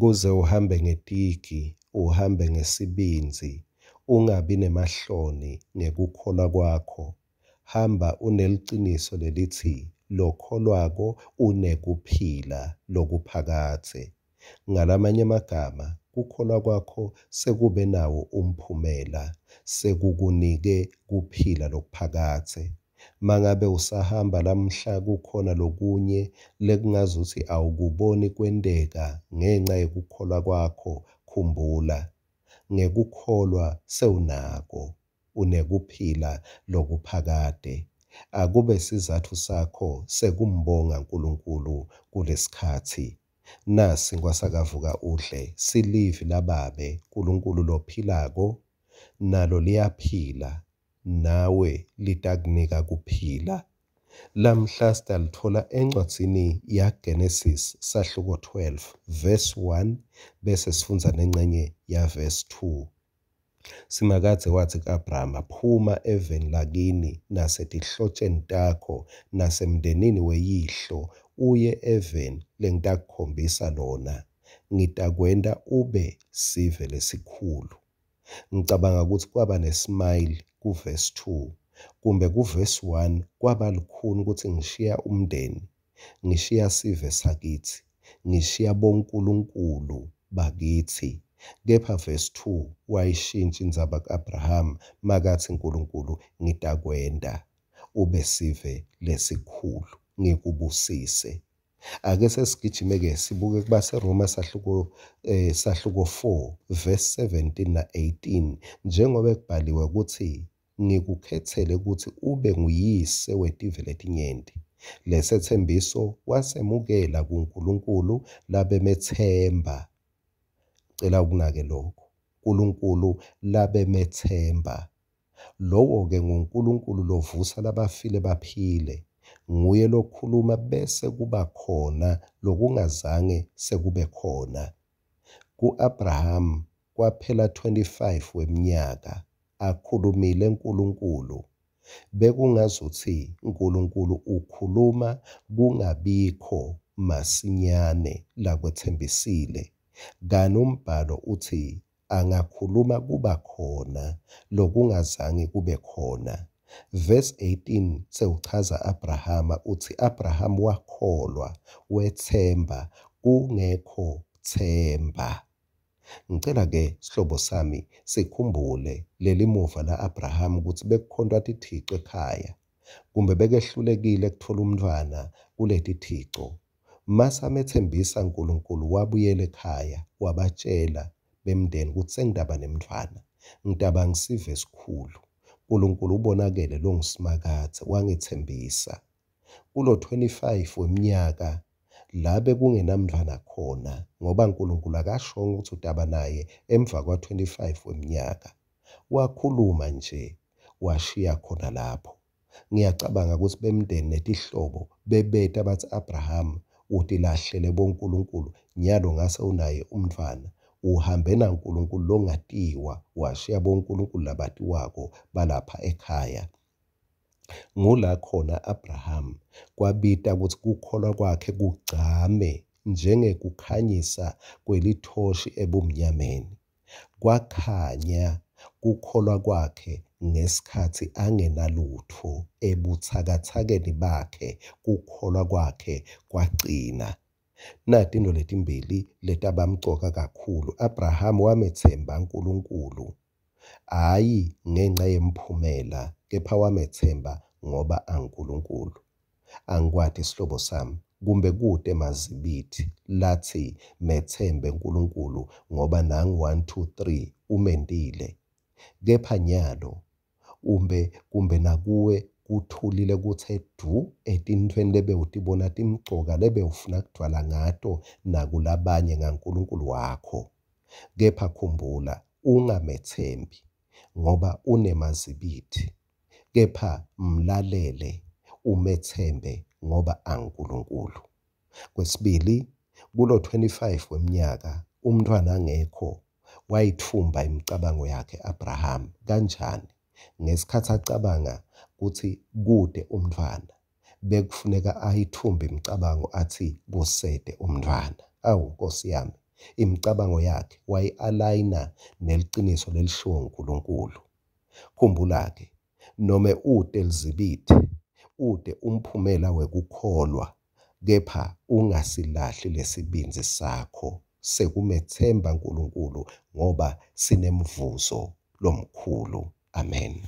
kuze uhambe ngetigi uhambe ngesibinzi ungabi nemahloni ngekukholwa kwakho. Hamba uneliciniso lelithi lokholwako unekuphila lokuphakathe. Ngalamanye amagama kukholwa kwakho sekube nawo umphumela sekukunike kuphila lokuphakathe. Mangabe usahamba lamhla kukhona lokunye lekungazuthi awukuboni kwenteka ngenxa yekukholwa kwakho khumbula. Ngekukholwa sewunako unekuphila lokuphakade. Akube sizathu sakho sekumbonga uNkulunkulu kulesikhathi. Nasi kwasakavuka udle silivi lababe uNkulunkulu lophilako nalo liyaphila. Nawe litakunika kuphila. Lamhla sidalithola encwadzini yaGenesis sahluko 12 verse 1 bese sifundza nengxenye ya verse 2 simakadze wathi ku-abrahama phuma eveni lakini nasetihlotsheni takho nasemndenini weyihlo uye eveni lengitakukhombisa lona. Ngitakwenta ube sive lesikhulu. Ngicabanga ukuthi kwaba nesmile kuvesi 2 kumbe kuvesi 1 kwaba lukhuni ukuthi ngishiya umndeni ngishiya sive sakithi ngishiya bonkulunkulu bakithi. Kepha verse 2 wayishintsha indzaba ka-Abraham makathi uNkulunkulu ngitakwenda ube sive lesikhulu ngikubusise. Ake sesigijime-ke sibuke kubaseroma sahluko eh, sahluko 4 verse 17 na 18 njengoba ekubhaliwe ukuthi ngikukhethele ukuthi ube nguyise wetive letinyenti lesethembiso wasemukela kuNkulunkulu labemethemba. Cela ukunake lokho. uNkulunkulu labemethemba. Lowo ke nguNkulunkulu lovusa labafile baphile. Nguye lokhuluma bese kuba khona lokungazange sekube khona. ku-Abraham kwaphela 25 weminyaka akhulumile uNkulunkulu. Bekungazuthi uNkulunkulu ukhuluma kungabikho masinyane lakwethembisile kanti umbhalo uthi angakhuluma kuba khona lokungazange kube khona. Verse 18 sewuchaza Abrahama uthi Abraham wakholwa wethemba kungekho themba. Ngicela ke sihlobo sami sikhumbule leli muva la Abraham ukuthi bekukhontwa tithixo ekhaya kumbe bekehlulekile kuthola umntwana kuleti thixo. Masamethembisa uNkulunkulu wabuyela ekhaya wabatshela bemndeni ukuthi sengidaba nemntwana. Ngidaba ngisive esikhulu. uNkulunkulu ubonakele lo ngisimakathe wangithembisa. Kulo 25 weminyaka la bekungenamntwana khona ngoba uNkulunkulu akashongo ukuthi udaba naye emva kwa25 weminyaka. Wakhuluma nje washiya khona lapho. Ngiyacabanga ukuthi bemndeni netihlobo bebeta bathi Abraham uthi lahlele bonkulunkulu nyalo ngase unaye umntwana. Uhambe naNkulunkulu longatiwa washiya bonkulunkulu labatiwako balapha ekhaya. Ngula khona Abraham kwabita ukuthi kukholwa kwakhe kugcame njengekukhanyisa kwelithoshi ebumnyameni. Kwakhanya kukholwa kwakhe ngesikhathi angenalutho ebuthakathakeni bakhe kukholwa kwakhe kwaqina nati into letimbili letabamcoka kakhulu Abraham wamethemba uNkulunkulu. Hayi ngenxa yemphumela kepha wamethemba ngoba anguNkulunkulu. Angikwati isihlobo sami kumbe kude mazibithi lathi methembe uNkulunkulu ngoba nangu 1 2 3 umendile. Kepha nyalo umbe kumbe nakuwe kuthulile kuthe du etintweni lebe utibona timcoka lebe ufuna kudwala ngato nakulabanye ngaNkulunkulu wakho. Kepha khumbula ungamethembi ngoba unemazibithi kepha mlalele umethembe ngoba anguNkulunkulu. Kwesibili kulo 25 weminyaka umntwana angekho wayithumba imicabango yakhe Abraham. Kanjani? Ngesikhathi acabanga ukuthi kude umntwana bekufuneka ayithumbe imicabango athi kusede umntwana awu Nkosi yami imicabango yakhe wayi-alayina neliqiniso lelishiwo uNkulunkulu. Khumbula-ke, nome ude lizibithe, ude umphumela wekukholwa, kepha ungasilahli lesibinzi sakho sekumethemba uNkulunkulu ngoba sinemvuzo lomkhulu. Amen.